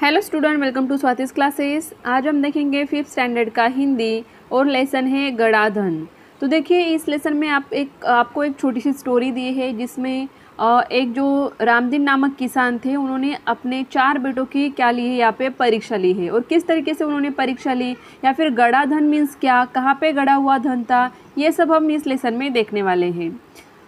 Hello student welcome to Swati's classes आज हम देखेंगे फिफ्थ स्टैंडर्ड का हिंदी और लेसन है गड़ाधन। तो देखिए, इस लेसन में आप एक, आपको एक छोटी सी स्टोरी दी है जिसमें एक जो रामदीन नामक किसान थे, उन्होंने अपने चार बेटों की क्या ली है, यहाँ पे परीक्षा ली है। और किस तरीके से उन्होंने परीक्षा ली, या फिर गड़ा धन मीन्स क्या, कहाँ पे गड़ा हुआ धन था, ये सब हम इस लेसन में देखने वाले हैं।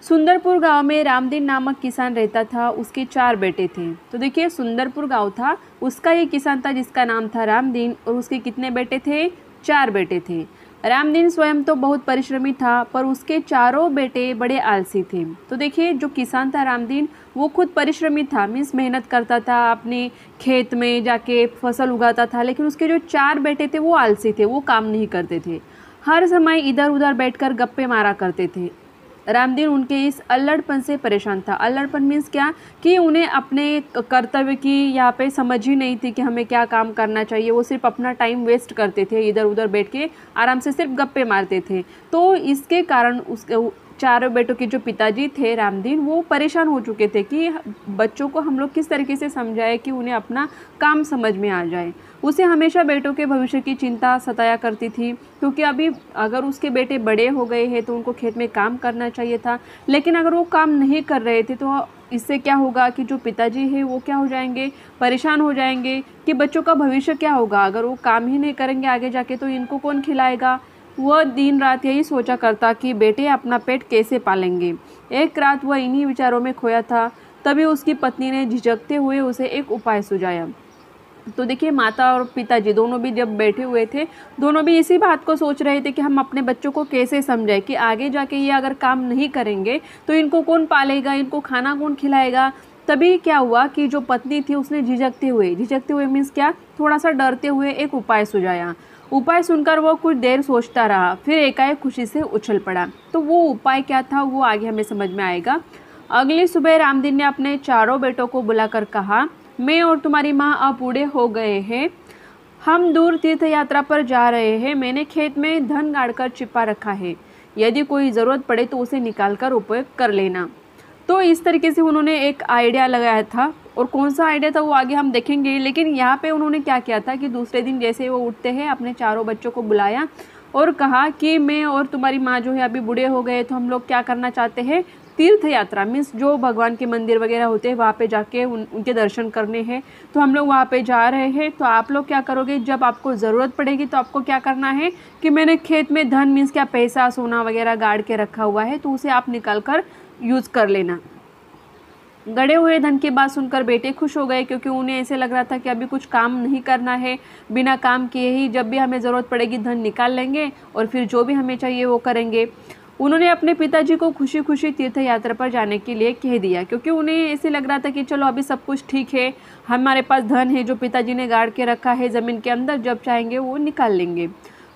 सुंदरपुर गाँव में रामदीन नामक किसान रहता था, उसके चार बेटे थे। तो देखिए, सुंदरपुर गाँव था, उसका ये किसान था जिसका नाम था रामदीन और उसके कितने बेटे थे? चार बेटे थे। रामदीन स्वयं तो बहुत परिश्रमी था, पर उसके चारों बेटे बड़े आलसी थे। तो देखिए, जो किसान था रामदीन, वो खुद परिश्रमी था, मीन्स मेहनत करता था, अपने खेत में जाके फ़सल उगाता था, लेकिन उसके जो चार बेटे थे, वो आलसी थे, वो काम नहीं करते थे। हर समय इधर उधर बैठकर गप्पे मारा करते थे। रामदीन उनके इस अल्लड़पन से परेशान था। अल्लड़पन मीन्स क्या? कि उन्हें अपने कर्तव्य की यहाँ पे समझ ही नहीं थी कि हमें क्या काम करना चाहिए। वो सिर्फ़ अपना टाइम वेस्ट करते थे इधर उधर बैठ के आराम से सिर्फ़ गप्पे मारते थे। तो इसके कारण उस चारों बेटों के जो पिताजी थे रामदीन, वो परेशान हो चुके थे कि बच्चों को हम लोग किस तरीके से समझाएँ कि उन्हें अपना काम समझ में आ जाए। उसे हमेशा बेटों के भविष्य की चिंता सताया करती थी, क्योंकि अभी अगर उसके बेटे बड़े हो गए हैं तो उनको खेत में काम करना चाहिए था। लेकिन अगर वो काम नहीं कर रहे थे तो इससे क्या होगा कि जो पिताजी है वो क्या हो जाएँगे? परेशान हो जाएँगे कि बच्चों का भविष्य क्या होगा? अगर वो काम ही नहीं करेंगे आगे जाके तो इनको कौन खिलाएगा? वह दिन रात यही सोचा करता कि बेटे, अपना पेट कैसे पालेंगे? एक रात वह इन्हीं विचारों में खोया था। तभी उसकी पत्नी ने झिझकते हुए उसे एक उपाय सुझाया। तो देखिए, माता और पिताजी दोनों भी जब बैठे हुए थे, दोनों भी इसी बात को सोच रहे थे कि हम अपने बच्चों को कैसे समझाएँ कि आगे जाके ये अगर काम नहीं करेंगे तो इनको कौन पालेगा? इनको खाना कौन खिलाएगा? तभी क्या हुआ कि जो पत्नी थी, उसने झिझकते हुए झिझकते हुए मीन्स क्या? थोड़ा सा डरते हुए एक उपाय सुझाया। उपाय सुनकर वो कुछ देर सोचता रहा, फिर एकाएक खुशी से उछल पड़ा। तो वो उपाय क्या था, वो आगे हमें समझ में आएगा। अगली सुबह रामदीन ने अपने चारों बेटों को बुलाकर कहा, मैं और तुम्हारी माँ अब बूढ़े हो गए हैं। हम दूर तीर्थ यात्रा पर जा रहे हैं। मैंने खेत में धन गाड़कर छिपा रखा है। यदि कोई ज़रूरत पड़े तो उसे निकाल कर उपयोग कर लेना। तो इस तरीके से उन्होंने एक आइडिया लगाया था। और कौन सा आइडिया था वो आगे हम देखेंगे, लेकिन यहाँ पे उन्होंने क्या किया था कि दूसरे दिन जैसे वो उठते हैं, अपने चारों बच्चों को बुलाया और कहा कि मैं और तुम्हारी माँ जो है अभी बूढ़े हो गए तो हम लोग क्या करना चाहते हैं? तीर्थ यात्रा मीन्स जो भगवान के मंदिर वगैरह होते हैं, वहाँ पे जाके उन, उनके दर्शन करने हैं। तो हम लोग वहाँ पे जा रहे हैं। तो आप लोग क्या करोगे, जब आपको ज़रूरत पड़ेगी तो आपको क्या करना है कि मैंने खेत में धन मीन्स क्या पैसा, सोना वगैरह गाड़ के रखा हुआ है तो उसे आप निकाल कर यूज़ कर लेना। गड़े हुए धन की बात सुनकर बेटे खुश हो गए क्योंकि उन्हें ऐसे लग रहा था कि अभी कुछ काम नहीं करना है। बिना काम किए ही जब भी हमें ज़रूरत पड़ेगी धन निकाल लेंगे और फिर जो भी हमें चाहिए वो करेंगे। उन्होंने अपने पिताजी को खुशी खुशी तीर्थ यात्रा पर जाने के लिए कह दिया क्योंकि उन्हें ऐसे लग रहा था कि चलो अभी सब कुछ ठीक है। हमारे पास धन है जो पिताजी ने गाड़ के रखा है, ज़मीन के अंदर जब चाहेंगे वो निकाल लेंगे।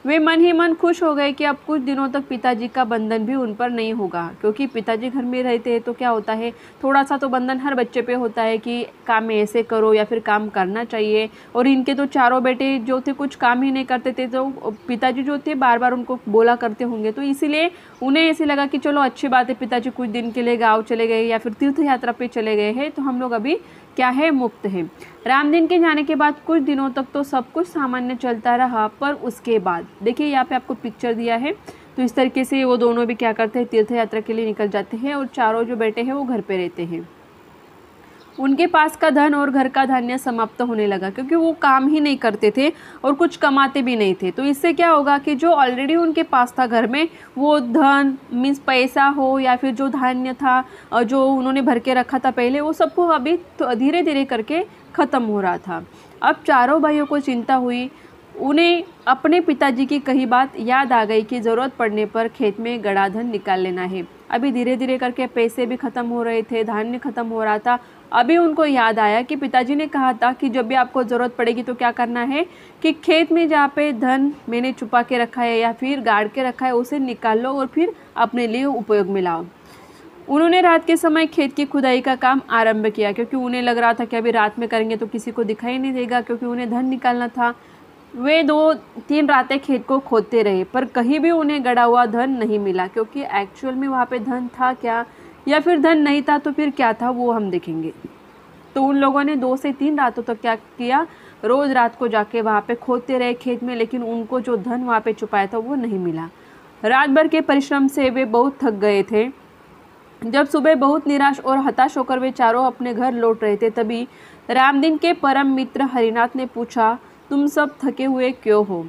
वे मन ही मन खुश हो गए कि अब कुछ दिनों तक पिताजी का बंधन भी उन पर नहीं होगा। क्योंकि पिताजी घर में रहते हैं तो क्या होता है थोड़ा सा तो बंधन हर बच्चे पे होता है कि काम में ऐसे करो या फिर काम करना चाहिए। और इनके तो चारों बेटे जो थे कुछ काम ही नहीं करते थे तो पिताजी जो थे बार बार उनको बोला करते होंगे। तो इसीलिए उन्हें ऐसे लगा कि चलो अच्छी बात है, पिताजी कुछ दिन के लिए गाँव चले गए या फिर तीर्थ यात्रा पर चले गए हैं तो हम लोग अभी क्या है? मुक्त है। रामदीन के जाने के बाद कुछ दिनों तक तो सब कुछ सामान्य चलता रहा, पर उसके बाद, देखिए यहाँ पे आपको पिक्चर दिया है तो इस तरीके से वो दोनों भी क्या करते हैं? तीर्थ यात्रा के लिए निकल जाते हैं और चारों जो बेटे हैं वो घर पर रहते हैं। उनके पास का धन और घर का धान्य समाप्त होने लगा, क्योंकि वो काम ही नहीं करते थे और कुछ कमाते भी नहीं थे। तो इससे क्या होगा कि जो ऑलरेडी उनके पास था घर में, वो धन मीन्स पैसा हो या फिर जो धान्य था जो उन्होंने भर के रखा था पहले, वो सबको अभी तो धीरे धीरे करके ख़त्म हो रहा था। अब चारों भाइयों को चिंता हुई उन्हें अपने पिताजी की कही बात याद आ गई कि ज़रूरत पड़ने पर खेत में गड़ाधन निकाल लेना है। अभी धीरे धीरे करके पैसे भी ख़त्म हो रहे थे धान्य ख़त्म हो रहा था। अभी उनको याद आया कि पिताजी ने कहा था कि जब भी आपको ज़रूरत पड़ेगी तो क्या करना है कि खेत में जहाँ पे धन मैंने छुपा के रखा है या फिर गाड़ के रखा है, उसे निकाल लो और फिर अपने लिए उपयोग में लाओ। उन्होंने रात के समय खेत की खुदाई का काम आरंभ किया, क्योंकि उन्हें लग रहा था कि अभी रात में करेंगे तो किसी को दिखाई नहीं देगा, क्योंकि उन्हें धन निकालना था। वे दो तीन रातें खेत को खोदते रहे, पर कहीं भी उन्हें गड़ा हुआ धन नहीं मिला, क्योंकि एक्चुअल में वहाँ पे धन था क्या? या फिर धन नहीं था तो फिर क्या था वो हम देखेंगे। तो उन लोगों ने दो से तीन रातों तक तो क्या किया? रोज़ रात को जाके वहाँ पे खोदते रहे खेत में, लेकिन उनको जो धन वहाँ पे छुपाया था वो नहीं मिला। रात भर के परिश्रम से वे बहुत थक गए थे। जब सुबह बहुत निराश और हताश होकर वे चारों अपने घर लौट रहे थे, तभी रामदीन के परम मित्र हरिनाथ ने पूछा तुम सब थके हुए क्यों हो?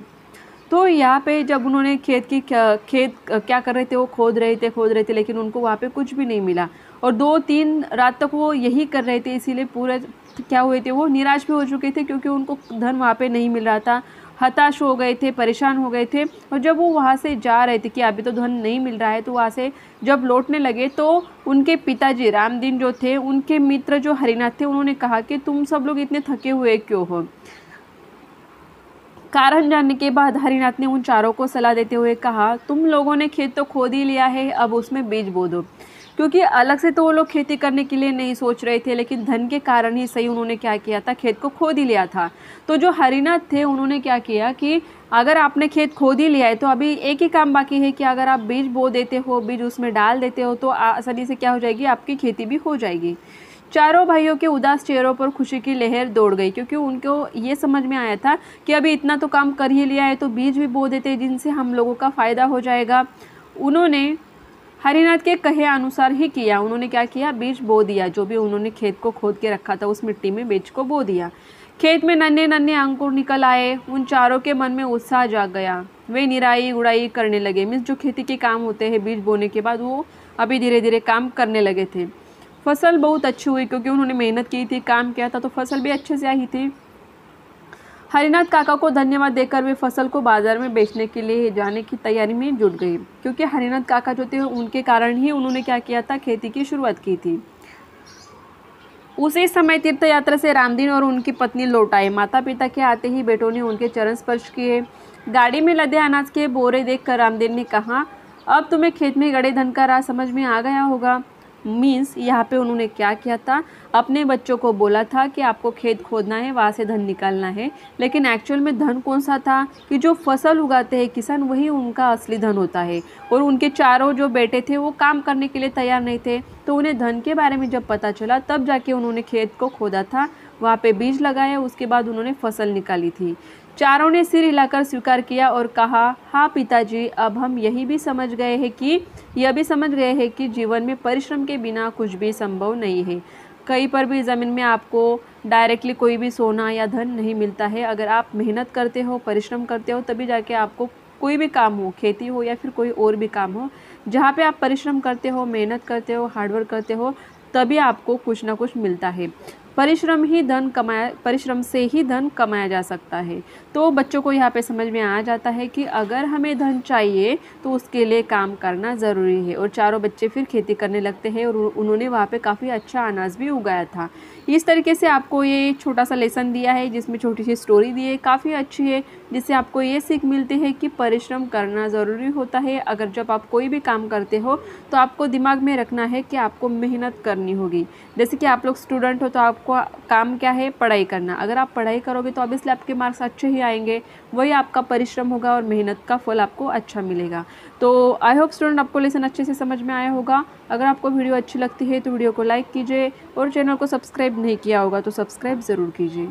तो यहाँ पे जब उन्होंने खेत की खेत, क्या कर रहे थे, वो खोद रहे थे, खोद रहे थे, लेकिन उनको वहाँ पे कुछ भी नहीं मिला। और दो तीन रात तक वो यही कर रहे थे, इसीलिए पूरा क्या हुए थे, वो निराश भी हो चुके थे क्योंकि उनको धन वहाँ पे नहीं मिल रहा था। हताश हो गए थे, परेशान हो गए थे। और जब वो वहाँ से जा रहे थे कि अभी तो धन नहीं मिल रहा है तो वहाँ से जब लौटने लगे तो उनके पिताजी रामदीन जो थे, उनके मित्र जो हरिनाथ थे, उन्होंने कहा कि तुम सब लोग इतने थके हुए क्यों हो? कारण जानने के बाद हरिनाथ ने उन चारों को सलाह देते हुए कहा, तुम लोगों ने खेत तो खोद ही लिया है, अब उसमें बीज बो दो क्योंकि अलग से तो वो लोग खेती करने के लिए नहीं सोच रहे थे, लेकिन धन के कारण ही सही उन्होंने क्या किया था, खेत को खोद ही लिया था। तो जो हरिनाथ थे, उन्होंने क्या किया कि अगर आपने खेत खोद ही लिया है तो अभी एक ही काम बाकी है कि अगर आप बीज बो देते हो, बीज उसमें डाल देते हो तो आसानी से क्या हो जाएगी? आपकी खेती भी हो जाएगी। चारों भाइयों के उदास चेहरों पर खुशी की लहर दौड़ गई, क्योंकि उनको ये समझ में आया था कि अभी इतना तो काम कर ही लिया है तो बीज भी बो देते जिनसे हम लोगों का फ़ायदा हो जाएगा। उन्होंने हरिनाथ के कहे अनुसार ही किया। उन्होंने क्या किया? बीज बो दिया, जो भी उन्होंने खेत को खोद के रखा था, उस मिट्टी में बीज को बो दिया। खेत में नन्हे नन्हे अंकुर निकल आए, उन चारों के मन में उत्साह जाग गया। वे निराई गुड़ाई करने लगे। मीन्स जो खेती के काम होते हैं, बीज बोने के बाद वो अभी धीरे धीरे काम करने लगे थे। फ़सल बहुत अच्छी हुई क्योंकि उन्होंने मेहनत की थी, काम किया था तो फ़सल भी अच्छे से आई थी। हरिनाथ काका को धन्यवाद देकर वे फ़सल को बाज़ार में बेचने के लिए जाने की तैयारी में जुट गई। क्योंकि हरिनाथ काका जो थे, उनके कारण ही उन्होंने क्या किया था, खेती की शुरुआत की थी। उसी समय तीर्थ यात्रा से रामदीन और उनकी पत्नी लौट आए। माता पिता के आते ही बेटों ने उनके चरण स्पर्श किए। गाड़ी में लदे अनाज के बोरे देखकर रामदीन ने कहा, अब तुम्हें खेत में गड़े धन का राज समझ में आ गया होगा। मीन्स यहाँ पे उन्होंने क्या किया था? अपने बच्चों को बोला था कि आपको खेत खोदना है, वहाँ से धन निकालना है। लेकिन एक्चुअल में धन कौन सा था? कि जो फ़सल उगाते हैं किसान, वही उनका असली धन होता है। और उनके चारों जो बेटे थे, वो काम करने के लिए तैयार नहीं थे। तो उन्हें धन के बारे में जब पता चला, तब जाके उन्होंने खेत को खोदा था। वहाँ पे बीज लगाया, उसके बाद उन्होंने फ़सल निकाली थी। चारों ने सिर हिलाकर स्वीकार किया और कहा हाँ पिताजी, अब हम यही भी समझ गए हैं कि, यह भी समझ गए हैं कि जीवन में परिश्रम के बिना कुछ भी संभव नहीं है। कहीं पर भी ज़मीन में आपको डायरेक्टली कोई भी सोना या धन नहीं मिलता है। अगर आप मेहनत करते हो, परिश्रम करते हो, तभी जाके आपको कोई भी काम हो, खेती हो या फिर कोई और भी काम हो। जहाँ पे आप परिश्रम करते हो, मेहनत करते हो हार्डवर्क करते हो, तभी आपको कुछ ना कुछ मिलता है। परिश्रम ही धन कमाया, परिश्रम से ही धन कमाया जा सकता है। तो बच्चों को यहाँ पे समझ में आ जाता है कि अगर हमें धन चाहिए तो उसके लिए काम करना ज़रूरी है। और चारों बच्चे फिर खेती करने लगते हैं और उन्होंने वहाँ पे काफ़ी अच्छा अनाज भी उगाया था। इस तरीके से आपको ये छोटा सा लेसन दिया है, जिसमें छोटी सी स्टोरी दी है। काफ़ी अच्छी है, जिससे आपको ये सीख मिलती है कि परिश्रम करना ज़रूरी होता है। अगर जब आप कोई भी काम करते हो तो आपको दिमाग में रखना है कि आपको मेहनत करनी होगी। जैसे कि आप लोग स्टूडेंट हो तो आपको काम क्या है? पढ़ाई करना। अगर आप पढ़ाई करोगे तो ऑब्वियसली आपके मार्क्स अच्छे ही आएँगे। वही आपका परिश्रम होगा और मेहनत का फल आपको अच्छा मिलेगा। तो आई होप स्टूडेंट आपको लेसन अच्छे से समझ में आया होगा। अगर आपको वीडियो अच्छी लगती है तो वीडियो को लाइक कीजिए और चैनल को सब्सक्राइब नहीं किया होगा तो सब्सक्राइब ज़रूर कीजिए।